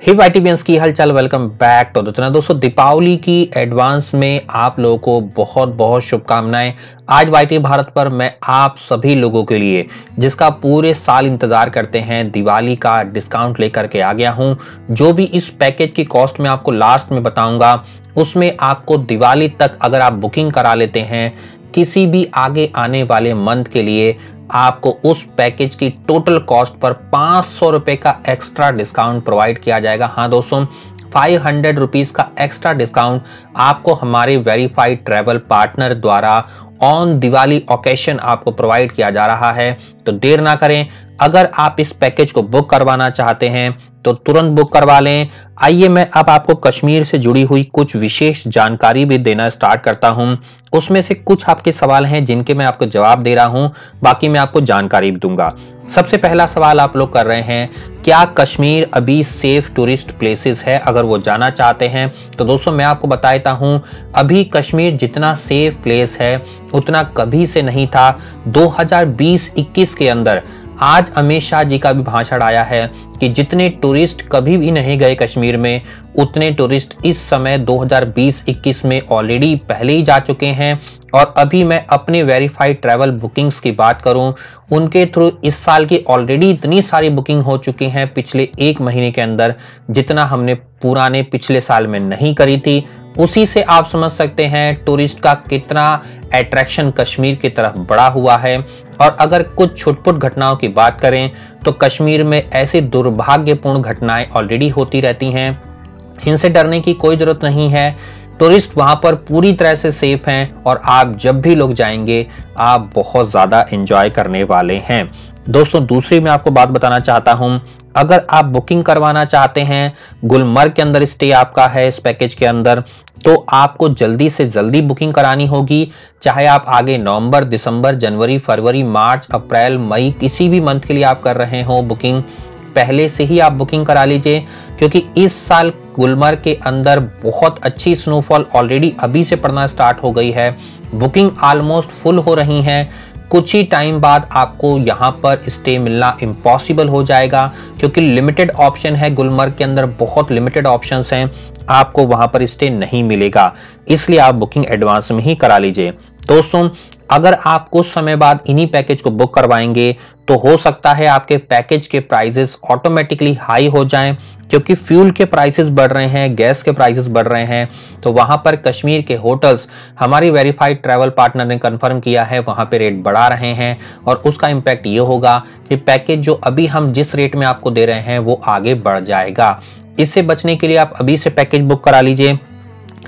हे वाइटिबियंस की हालचाल welcome back तो दोस्तों दोस्तों, दीपावली की एडवांस में आप लोगों को बहुत बहुत शुभकामनाएँ। आज वाईटी भारत पर मैं आप सभी लोगों के लिए, जिसका पूरे साल इंतज़ार करते हैं, दिवाली का डिस्काउंट लेकर के आ गया हूँ। जो भी इस पैकेज की कॉस्ट में आपको लास्ट में बताऊँगा, उसमें आपको दिवाली तक अगर आप बुकिंग करा लेते हैं, किसी भी आगे आने वाले मंथ के लिए आपको उस पैकेज की टोटल कॉस्ट पर पाँच सौ रुपए का एक्स्ट्रा डिस्काउंट प्रोवाइड किया जाएगा। हाँ दोस्तों फाइव हंड्रेड रुपीज़ का एक्स्ट्रा डिस्काउंट आपको हमारे वेरीफाइड ट्रेवल पार्टनर द्वारा ऑन दिवाली ओकेशन आपको प्रोवाइड किया जा रहा है। तो देर ना करें, अगर आप इस पैकेज को बुक करवाना चाहते हैं तो तुरंत बुक करवा लें। आइए मैं अब आपको कश्मीर से जुड़ी हुई कुछ विशेष जानकारी भी देना स्टार्ट करता हूँ। उसमें से कुछ आपके सवाल हैं जिनके मैं आपको जवाब दे रहा हूँ। बाकी मैं आपको जानकारी भी दूँगा। सबसे पहला सवाल आप लोग कर रहे हैं, क्या कश्मीर अभी सेफ़ टूरिस्ट प्लेसेस है? अगर वो जाना चाहते हैं तो दोस्तों मैं आपको बताता हूँ, अभी कश्मीर जितना सेफ़ प्लेस है, उतना कभी से नहीं था। 2020-21 के अंदर आज अमित शाह जी का भी भाषण आया है कि जितने टूरिस्ट कभी भी नहीं गए कश्मीर में, उतने टूरिस्ट इस समय 2020-21 में ऑलरेडी पहले ही जा चुके हैं। और अभी मैं अपने वेरीफाइड ट्रैवल बुकिंग्स की बात करूँ, उनके थ्रू इस साल की ऑलरेडी इतनी सारी बुकिंग हो चुकी हैं पिछले एक महीने के अंदर, जितना हमने पुराने पिछले साल में नहीं करी थी। उसी से आप समझ सकते हैं टूरिस्ट का कितना अट्रैक्शन कश्मीर की तरफ़ बढ़ा हुआ है। और अगर कुछ छुटपुट घटनाओं की बात करें तो कश्मीर में ऐसी दुर्भाग्यपूर्ण घटनाएँ ऑलरेडी होती रहती हैं। इनसे डरने की कोई ज़रूरत नहीं है। टूरिस्ट वहाँ पर पूरी तरह से सेफ़ हैं और आप जब भी लोग जाएँगे, आप बहुत ज़्यादा इंजॉय करने वाले हैं। दोस्तों, दूसरी मैं आपको बात बताना चाहता हूँ अगर आप बुकिंग करवाना चाहते हैं, गुलमर्ग के अंदर स्टे आपका है, इस पैकेज के अंदर तो आपको जल्दी से जल्दी बुकिंग करानी होगी। चाहे आप आगे नवंबर, दिसंबर, जनवरी, फरवरी, मार्च, अप्रैल, मई, किसी भी मंथ के लिए आप कर रहे हो बुकिंग, पहले से ही आप बुकिंग करा लीजिए, क्योंकि इस साल गुलमर्ग के अंदर बहुत अच्छी स्नोफॉल ऑलरेडी अभी से पड़ना स्टार्ट हो गई है। बुकिंग ऑलमोस्ट फुल हो रही हैं। कुछ ही टाइम बाद आपको यहाँ पर स्टे मिलना इम्पॉसिबल हो जाएगा, क्योंकि लिमिटेड ऑप्शन है, गुलमर्ग के अंदर बहुत लिमिटेड ऑप्शन हैं, आपको वहाँ पर स्टे नहीं मिलेगा। इसलिए आप बुकिंग एडवांस में ही करा लीजिए। दोस्तों अगर आप कुछ समय बाद इन्हीं पैकेज को बुक करवाएँगे तो हो सकता है आपके पैकेज के प्राइसेस ऑटोमेटिकली हाई हो जाएँ, क्योंकि फ्यूल के प्राइसेस बढ़ रहे हैं गैस के प्राइसेस बढ़ रहे हैं। तो वहाँ पर कश्मीर के होटल्स हमारी वेरीफाइड ट्रैवल पार्टनर ने कंफर्म किया है, वहाँ पे रेट बढ़ा रहे हैं और उसका इम्पैक्ट ये होगा कि पैकेज जो अभी हम जिस रेट में आपको दे रहे हैं, वो आगे बढ़ जाएगा। इससे बचने के लिए आप अभी से पैकेज बुक करा लीजिए।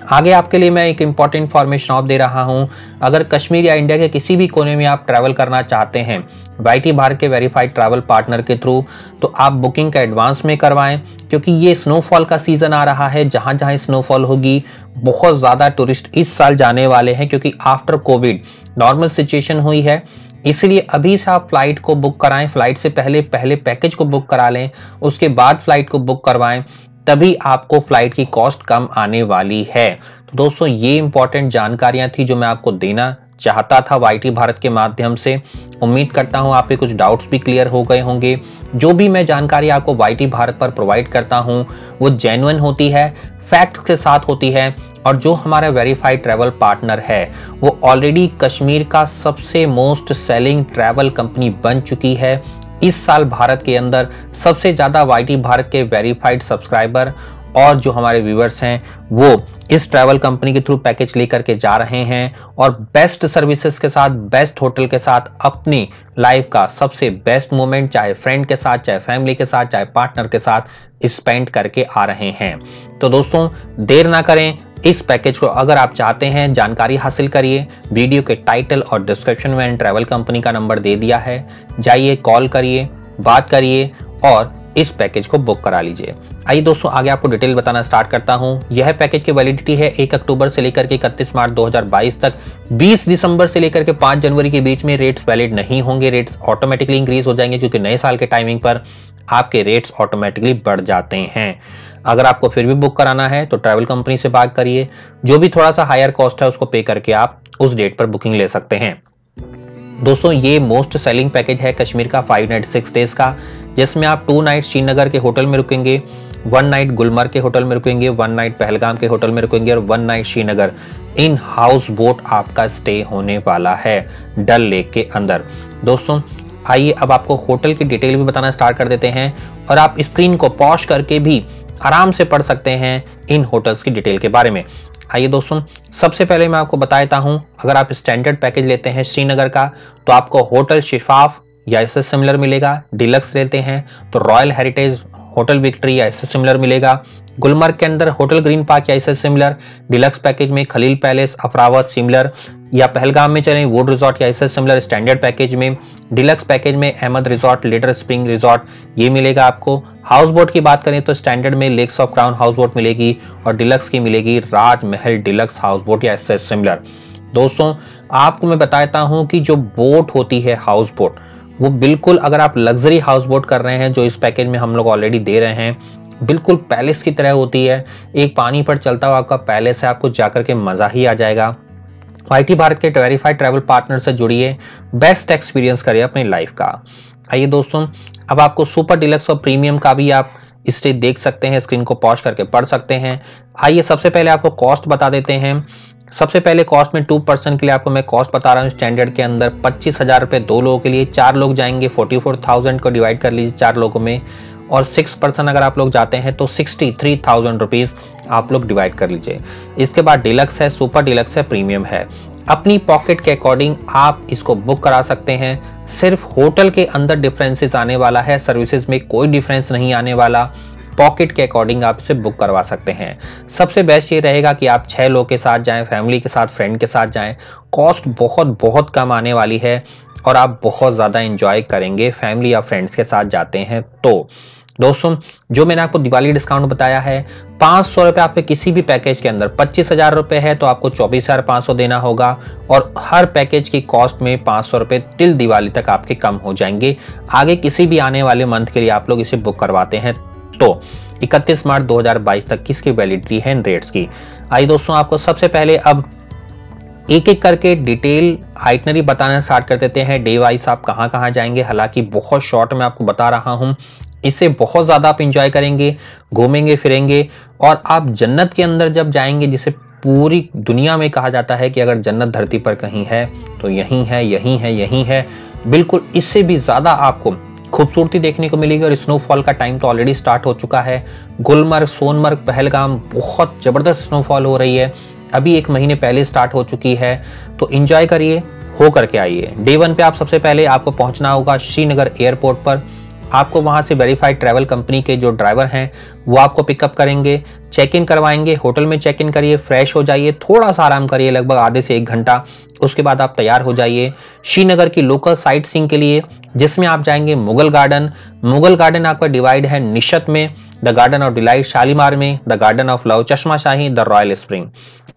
आगे आपके लिए मैं एक इंपॉर्टेंट इन्फॉर्मेशन ऑफ़ दे रहा हूँ। अगर कश्मीर या इंडिया के किसी भी कोने में आप ट्रैवल करना चाहते हैं वाईटी भारत के वेरीफाइड ट्रैवल पार्टनर के थ्रू तो आप बुकिंग का एडवांस में करवाएँ, क्योंकि ये स्नोफॉल का सीज़न आ रहा है। जहाँ जहाँ स्नोफॉल होगी, बहुत ज़्यादा टूरिस्ट इस साल जाने वाले हैं, क्योंकि आफ्टर कोविड नॉर्मल सिचुएशन हुई है। इसलिए अभी से आप फ़्लाइट को बुक कराएँ। फ़्लाइट से पहले पहले पैकेज को बुक करा लें, उसके बाद फ़्लाइट को बुक करवाएँ। तभी आपको फ़्लाइट की कॉस्ट कम आने वाली है। तो दोस्तों, ये इंपॉर्टेंट जानकारियाँ थी जो मैं आपको देना चाहता था वाईटी भारत के माध्यम से। उम्मीद करता हूँ आपके कुछ डाउट्स भी क्लियर हो गए होंगे। जो भी मैं जानकारी आपको वाईटी भारत पर प्रोवाइड करता हूँ, वो जेन्युन होती है फैक्ट के साथ होती है और जो हमारा वेरीफाइड ट्रैवल पार्टनर है, वो ऑलरेडी कश्मीर का सबसे मोस्ट सेलिंग ट्रैवल कंपनी बन चुकी है। इस साल भारत के अंदर सबसे ज़्यादा वाईटी भारत के वेरीफाइड सब्सक्राइबर और जो हमारे व्यूवर्स हैं, वो इस ट्रैवल कंपनी के थ्रू पैकेज लेकर के जा रहे हैं और बेस्ट सर्विसेज़ के साथ बेस्ट होटल के साथ अपनी लाइफ का सबसे बेस्ट मोमेंट चाहे फ्रेंड के साथ, चाहे फैमिली के साथ, चाहे पार्टनर के साथ स्पेंड करके आ रहे हैं। तो दोस्तों, देर ना करें इस पैकेज को अगर आप चाहते हैं, जानकारी हासिल करिए। वीडियो के टाइटल और डिस्क्रिप्शन में ट्रैवल कंपनी का नंबर दे दिया है। जाइए, कॉल करिए, बात करिए और इस पैकेज को बुक करा लीजिए। आइए दोस्तों, आगे आपको डिटेल बताना स्टार्ट करता हूँ। यह पैकेज की वैलिडिटी है 1 अक्टूबर से लेकर के इकतीस मार्च 2022 तक। 20 दिसंबर से लेकर के 5 जनवरी के बीच में रेट्स वैलिड नहीं होंगे। रेट्स ऑटोमेटिकली इंक्रीज हो जाएँगे क्योंकि नए साल के टाइमिंग पर आपके रेट्स ऑटोमेटिकली बढ़ जाते हैं। अगर आपको फिर भी बुक कराना है तो ट्रैवल कंपनी से बात करिए। जो भी थोड़ा सा हायर कॉस्ट है, उसको पे करके आप उस डेट पर बुकिंग ले सकते हैं। दोस्तों, ये मोस्ट सेलिंग पैकेज है कश्मीर का फाइव नाइट सिक्स डेज़ का, जिसमें आप टू नाइट श्रीनगर के होटल में रुकेंगे वन नाइट गुलमर्ग के होटल में रुकेंगे वन नाइट पहलगाम के होटल में रुकेंगे और one night Srinagar. In house boat आपका स्टे होने वाला है, डल लेक के अंदर। दोस्तों आइए अब आपको होटल की डिटेल भी बताना स्टार्ट कर देते हैं और आप स्क्रीन को पॉश करके भी आराम से पढ़ सकते हैं इन होटल्स की डिटेल के बारे में। आइए दोस्तों, सबसे पहले मैं आपको बताता हूँ, अगर आप स्टैंडर्ड पैकेज लेते हैं श्रीनगर का तो आपको होटल शिफाफ या इससे सिमिलर मिलेगा डिलक्स लेते हैं तो रॉयल हेरिटेज होटल विक्ट्री या इससे सिमिलर मिलेगा, गुलमर्ग के अंदर होटल ग्रीन पार्क या इससे सिमिलर डिलक्स पैकेज में खलील पैलेस, अफरावत सिमिलर या पहलगाम में चलें वुड रिजॉर्ट या इससे सिमिलर स्टैंडर्ड पैकेज में डिलक्स पैकेज में Ahmad resort Lidder spring resort ये मिलेगा आपको। हाउस बोट की बात करें तो स्टैंडर्ड में lakes of crown house boat मिलेगी और डिलक्स की मिलेगी राजमहल डिलक्स हाउस बोट या इससे सिमिलर दोस्तों, आपको मैं बताता हूँ कि जो बोट होती है हाउस बोट वो बिल्कुल अगर आप लग्जरी हाउस बोट कर रहे हैं, जो इस पैकेज में हम लोग ऑलरेडी दे रहे हैं, बिल्कुल पैलेस की तरह होती है। एक पानी पर चलता हुआ आपका पैलेस है, आपको जाकर के मज़ा ही आ जाएगा। वाईटी भारत के वेरीफाइड ट्रैवल पार्टनर से जुड़िए बेस्ट एक्सपीरियंस करिए अपनी लाइफ का। आइए दोस्तों, अब आपको सुपर डिलक्स और प्रीमियम का भी आप स्टेज देख सकते हैं स्क्रीन को पॉज करके पढ़ सकते हैं। आइए सबसे पहले आपको कॉस्ट बता देते हैं। सबसे पहले कॉस्ट में टू परसेंट के लिए आपको मैं कॉस्ट बता रहा हूँ स्टैंडर्ड के अंदर पच्चीस हज़ार रुपये दो लोगों के लिए, चार लोग जाएँगे फोर्टी फोर थाउज़ेंड को डिवाइड कर लीजिए चार लोगों में, और सिक्स परसेंट अगर आप लोग जाते हैं तो सिक्सटी थ्री थाउज़ेंड रुपीज़ आप लोग डिवाइड कर लीजिए। इसके बाद डिलक्स है सुपर डिलक्स है प्रीमियम है। अपनी पॉकेट के अकॉर्डिंग आप इसको बुक करा सकते हैं। सिर्फ़ होटल के अंदर डिफरेंसेस आने वाला है सर्विसेज़ में कोई डिफरेंस नहीं आने वाला। पॉकेट के अकॉर्डिंग आप इसे बुक करवा सकते हैं। सबसे बेस्ट ये रहेगा कि आप छह लोग के साथ जाएँ फैमिली के साथ फ्रेंड के साथ जाएँ। कॉस्ट बहुत बहुत कम आने वाली है और आप बहुत ज़्यादा इंजॉय करेंगे फैमिली या फ्रेंड्स के साथ जाते हैं तो। दोस्तों, जो मैंने आपको दिवाली डिस्काउंट बताया है पाँच सौ रुपए आपके किसी भी पैकेज के अंदर। पच्चीस हज़ार रुपए है तो आपको चौबीस हज़ार पाँच सौ देना होगा और हर पैकेज की कॉस्ट में पाँच सौ रुपए टिल दिवाली तक आपके कम हो जाएँगे। आगे किसी भी आने वाले मंथ के लिए आप लोग इसे बुक करवाते हैं। तो 31 मार्च 2022 तक किसकी वैलिडिटी है रेट्स की? आइए दोस्तों, आपको सबसे पहले अब एक एक करके डिटेल आइटनरी बताना स्टार्ट कर देते हैं। डे वाइज आप कहाँ कहाँ जाएँगे? हालाँकि बहुत शॉर्ट में आपको बता रहा हूँ। इसे बहुत ज़्यादा आप इंजॉय करेंगे, घूमेंगे, फिरेंगे और आप जन्नत के अंदर जब जाएँगे, जिसे पूरी दुनिया में कहा जाता है कि अगर जन्नत धरती पर कहीं है तो यहीं है यहीं है यहीं है। बिल्कुल इससे भी ज़्यादा आपको खूबसूरती देखने को मिलेगी और स्नोफॉल का टाइम तो ऑलरेडी स्टार्ट हो चुका है। गुलमर्ग, सोनमर्ग, पहलगाम, बहुत ज़बरदस्त स्नोफॉल हो रही है। अभी एक महीने पहले स्टार्ट हो चुकी है तो इंजॉय करिए हो करके आइए। डे वन पे आप सबसे पहले आपको पहुँचना होगा श्रीनगर एयरपोर्ट पर। आपको वहाँ से वेरीफाइड ट्रैवल कंपनी के जो ड्राइवर हैं, वो आपको पिकअप करेंगे चेक इन करवाएँगे होटल में चेक इन करिए फ्रेश हो जाइए, थोड़ा सा आराम करिए लगभग आधे से एक घंटा, उसके बाद आप तैयार हो जाइए। श्रीनगर की लोकल साइट सीइंग के लिए, जिसमें आप जाएँगे मुगल गार्डन मुगल गार्डन आपका डिवाइड है निशत में the garden of delight Shalimar में द गार्डन ऑफ़ लव चश्मा शाही द रॉयल स्प्रिंग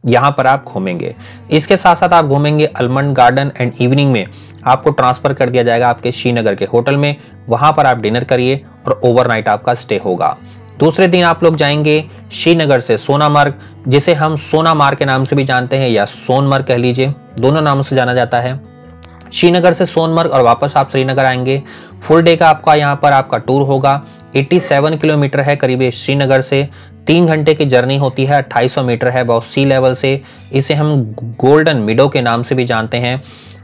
यहाँ पर आप घूमेंगे। इसके साथ साथ आप घूमेंगे अलमंड गार्डन एंड इवनिंग में। आपको ट्रांसफ़र कर दिया जाएगा आपके श्रीनगर के होटल में। वहाँ पर आप डिनर करिए और ओवरनाइट आपका स्टे होगा। दूसरे दिन आप लोग जाएँगे श्रीनगर से सोनामर्ग, जिसे हम सोनामार्ग के नाम से भी जानते हैं या सोनमर्ग कह लीजिए। दोनों नामों से जाना जाता है। श्रीनगर से सोनमर्ग और वापस आप श्रीनगर आएँगे। फुल डे का आपका यहाँ पर आपका टूर होगा। 87 किलोमीटर है करीब श्रीनगर से। तीन घंटे की जर्नी होती है 2800 मीटर है बहुत सी लेवल से। इसे हम गोल्डन मिडो के नाम से भी जानते हैं।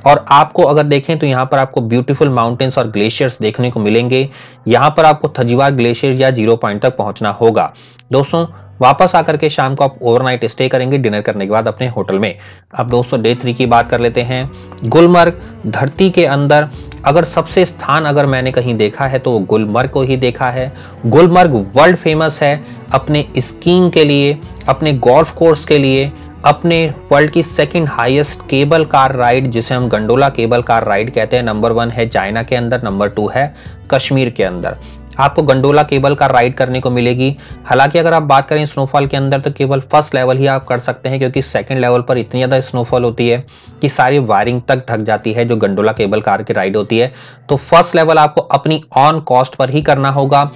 और आपको अगर देखें तो यहाँ पर आपको ब्यूटीफुल माउंटेन्स और ग्लेशियर्स देखने को मिलेंगे। यहाँ पर आपको थजीवार ग्लेशियर या ज़ीरो पॉइंट तक पहुँचना होगा। दोस्तों, वापस आकर के शाम को आप ओवरनाइट स्टे करेंगे डिनर करने के बाद अपने होटल में। अब दोस्तों, डे थ्री की बात कर लेते हैं। गुलमर्ग, धरती के अंदर, अगर सबसे स्थान अगर मैंने कहीं देखा है तो वो गुलमर्ग को ही देखा है। गुलमर्ग वर्ल्ड फ़ेमस है। अपने स्कीइंग के लिए, अपने गोल्फ कोर्स के लिए, अपने वर्ल्ड की second highest cable car ride जिसे हम गंडोला केबल कार राइड कहते हैं। नंबर वन है चाइना के अंदर नंबर टू है कश्मीर के अंदर। आपको गंडोला केबल कार राइड करने को मिलेगी। हालाँकि अगर आप बात करें स्नोफॉल के अंदर तो केवल फ़र्स्ट लेवल ही आप कर सकते हैं, क्योंकि सेकंड लेवल पर इतनी ज़्यादा स्नोफॉल होती है कि सारी वायरिंग तक ढक जाती है, जो गंडोला केबल कार की राइड होती है। तो फ़र्स्ट लेवल आपको अपनी ऑन कॉस्ट पर ही करना होगा।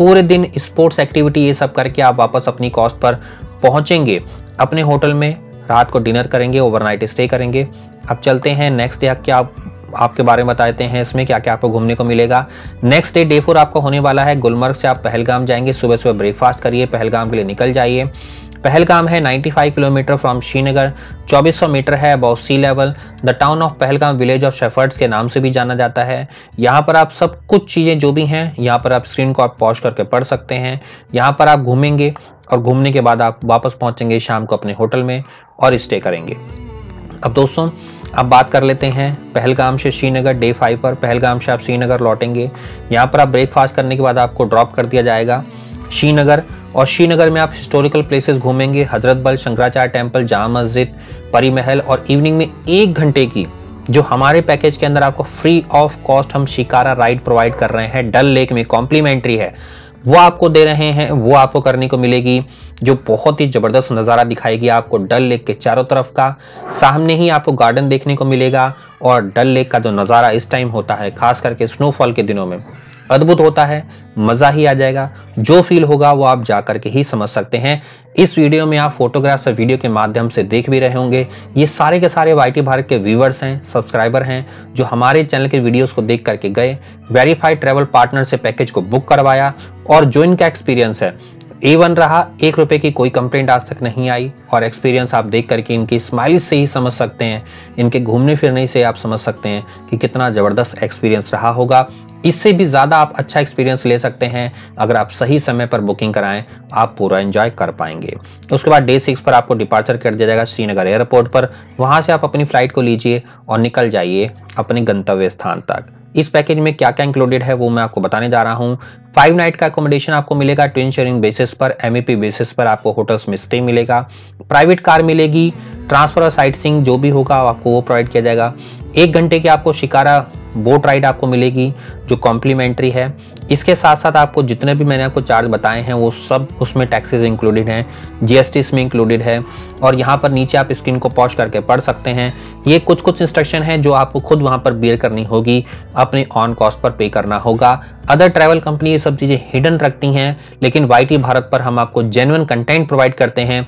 पूरे दिन स्पोर्ट्स एक्टिविटी ये सब करके आप वापस अपनी कॉस्ट पर पहुँचेंगे। अपने होटल में रात को डिनर करेंगे ओवरनाइट स्टे करेंगे। अब चलते हैं नेक्स्ट डे क्या आपके बारे में बताते हैं, इसमें क्या क्या आपको घूमने को मिलेगा? नेक्स्ट डे डे फोर आपका होने वाला है गुलमर्ग से आप पहलगाम जाएँगे। सुबह सुबह ब्रेकफास्ट करिए, पहलगाम के लिए निकल जाइए। पहलगाम है 95 किलोमीटर फ्रॉम श्रीनगर 2400 मीटर है above sea level the town of Pahalgam village of shepherds के नाम से भी जाना जाता है। यहाँ पर आप सब कुछ चीज़ें जो भी हैं, यहाँ पर आप स्क्रीन को आप पॉज करके पढ़ सकते हैं। यहाँ पर आप घूमेंगे और घूमने के बाद आप वापस पहुँचेंगे शाम को अपने होटल में और स्टे करेंगे। अब दोस्तों, अब बात कर लेते हैं पहलगाम से श्रीनगर डे फाइव पर। पहलगाम से आप श्रीनगर लौटेंगे। यहाँ पर आप ब्रेकफास्ट करने के बाद आपको ड्रॉप कर दिया जाएगा। श्रीनगर और श्रीनगर में आप हिस्टोरिकल प्लेसेस घूमेंगे, हज़रत बल, शंकराचार्य टेंपल जामा मस्जिद, परी महल और इवनिंग में एक घंटे की, जो हमारे पैकेज के अंदर आपको फ्री ऑफ़ कॉस्ट हम शिकारा राइड प्रोवाइड कर रहे हैं। डल लेक में कॉम्प्लीमेंट्री है। वो आपको दे रहे हैं, वो आपको करने को मिलेगी, जो बहुत ही ज़बरदस्त नज़ारा दिखाएगी आपको डल लेक के चारों तरफ़ का। सामने ही आपको गार्डन देखने को मिलेगा और डल लेक का जो नज़ारा इस टाइम होता है, खास करके स्नोफॉल के दिनों में। अद्भुत होता है। मज़ा ही आ जाएगा। जो फील होगा वो आप जा करके ही समझ सकते हैं। इस वीडियो में आप फोटोग्राफ्स और वीडियो के माध्यम से देख भी रहे होंगे। ये सारे के सारे वाईटी भारत के व्यूवर्स हैं सब्सक्राइबर हैं, जो हमारे चैनल के वीडियोस को देख करके गए वेरीफाइड ट्रेवल पार्टनर से पैकेज को बुक करवाया और जो इनका एक्सपीरियंस है ए वन रहा, एक रुपए की कोई कंप्लेंट आज तक नहीं आई और एक्सपीरियंस आप देख करके इनकी स्माइल से ही समझ सकते हैं। इनके घूमने फिरने से आप समझ सकते हैं कि कितना ज़बरदस्त एक्सपीरियंस रहा होगा। इससे भी ज़्यादा आप अच्छा एक्सपीरियंस ले सकते हैं। अगर आप सही समय पर बुकिंग कराएँ, आप पूरा एंजॉय कर पाएँगे। उसके बाद डे सिक्स पर आपको डिपार्चर कर दिया जाएगा श्रीनगर एयरपोर्ट पर। वहाँ से आप अपनी फ़्लाइट को लीजिए और निकल जाइए अपने गंतव्य स्थान तक। इस पैकेज में क्या क्या इंक्लूडेड है वो मैं आपको बताने जा रहा हूँ। फाइव नाइट का अकोमोडेशन आपको मिलेगा ट्विन शेयरिंग बेसिस पर एम बेसिस पर आपको होटल्स में स्टे मिलेगा। प्राइवेट कार मिलेगी ट्रांसफ़र और साइट सिंग जो भी होगा आपको वो प्रोवाइड किया जाएगा। एक घंटे की आपको शिकारा बोट राइड आपको मिलेगी, जो कॉम्प्लीमेंट्री है। इसके साथ साथ आपको जितने भी मैंने आपको चार्ज बताए हैं, वो सब उसमें टैक्सेस इंक्लूडेड हैं जीएसटी इसमें इंक्लूडेड है। और यहाँ पर नीचे आप स्क्रीन को पॉज करके पढ़ सकते हैं। ये कुछ कुछ इंस्ट्रक्शन है, जो आपको खुद वहाँ पर बियर करनी होगी, अपने ऑन कॉस्ट पर पे करना होगा। अदर ट्रैवल कंपनी ये सब चीज़ें हिडन रखती हैं, लेकिन वाईटी भारत पर हम आपको जेनुअन कंटेंट प्रोवाइड करते हैं।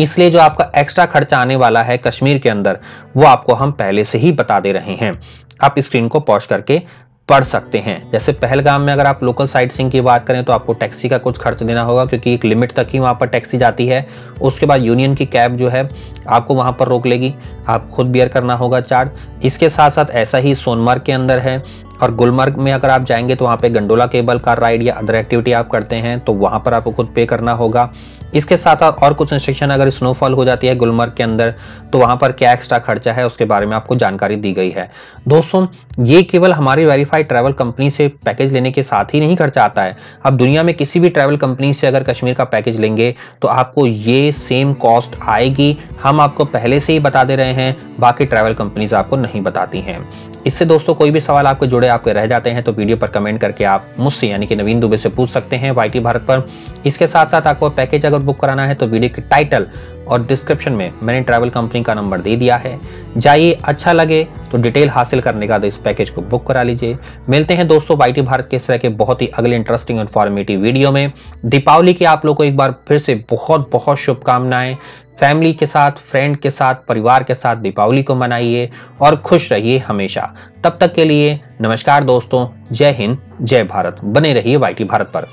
इसलिए जो आपका एक्स्ट्रा खर्चा आने वाला है कश्मीर के अंदर, वो आपको हम पहले से ही बता दे रहे हैं। आप स्क्रीन को पॉज करके पढ़ सकते हैं। जैसे पहलगाम में अगर आप लोकल साइट सिंग की बात करें तो आपको टैक्सी का कुछ खर्च देना होगा, क्योंकि एक लिमिट तक ही वहाँ पर टैक्सी जाती है। उसके बाद यूनियन की कैब जो है, आपको वहाँ पर रोक लेगी। आप खुद बियर करना होगा चार्ज इसके साथ साथ ऐसा ही सोनमार्ग के अंदर है और गुलमर्ग में अगर आप जाएँगे तो वहाँ पे गंडोला केबल कार राइड या अदर एक्टिविटी आप करते हैं तो वहाँ पर आपको खुद पे करना होगा। इसके साथ साथ और कुछ इंस्ट्रक्शन अगर स्नोफॉल हो जाती है गुलमर्ग के अंदर तो वहाँ पर क्या एक्स्ट्रा खर्चा है उसके बारे में आपको जानकारी दी गई है। दोस्तों, ये केवल हमारी वेरीफाइड ट्रैवल कंपनी से पैकेज लेने के साथ ही नहीं खर्चा आता है। अब दुनिया में किसी भी ट्रैवल कंपनी से अगर कश्मीर का पैकेज लेंगे तो आपको ये सेम कॉस्ट आएगी। हम आपको पहले से ही बता दे रहे हैं, बाकी ट्रैवल कंपनीज़ आपको नहीं बताती हैं। इससे दोस्तों कोई भी सवाल आपके जुड़े, आपके रह जाते हैं तो वीडियो पर कमेंट करके आप मुझसे, यानी कि नवीन दुबे से पूछ सकते हैं वाईटी भारत पर। इसके साथ साथ आपको पैकेज अगर बुक कराना है तो वीडियो के टाइटल और डिस्क्रिप्शन में मैंने ट्रैवल कंपनी का नंबर दे दिया है। जाइए अच्छा लगे तो डिटेल हासिल करने का तो इस पैकेज को बुक करा लीजिए। मिलते हैं दोस्तों वाईटी भारत के इस तरह के बहुत ही अगले इंटरेस्टिंग इन्फॉर्मेटिव वीडियो में। दीपावली की आप लोग को एक बार फिर से बहुत बहुत शुभकामनाएँ। फैमिली के साथ फ्रेंड के साथ परिवार के साथ दीपावली को मनाइए और खुश रहिए हमेशा तब तक के लिए नमस्कार दोस्तों जय हिंद जय भारत बने रहिए वाईटी भारत पर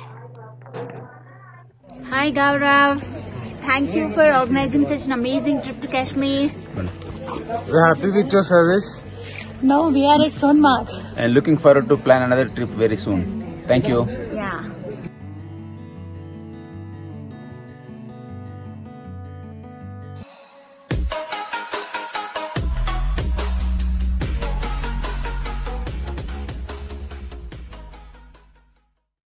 Hi Gaurav, thank you for organizing such an amazing trip to Kashmir. We're happy with your service. Now we are at Sonmarg. and looking forward to plan another trip very soon. Thank you.